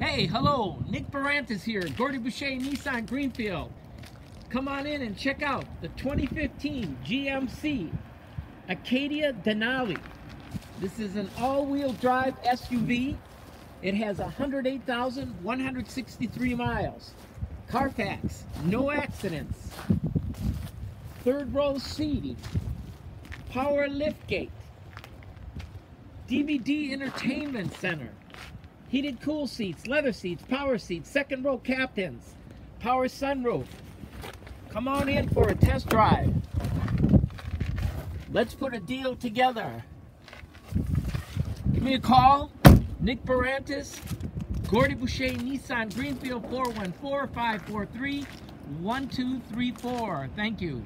Hey, hello, Nick Barantis here, Gordie Boucher Nissan Greenfield. Come on in and check out the 2015 GMC Acadia Denali. This is an all-wheel drive SUV. It has 108,163 miles. Carfax, no accidents. Third row seating. Power liftgate. DVD entertainment center. Heated cool seats, leather seats, power seats, second row captains, power sunroof. Come on in for a test drive. Let's put a deal together. Give me a call, Nick Barantis, Gordie Boucher Nissan Greenfield 414-543-1234. Thank you.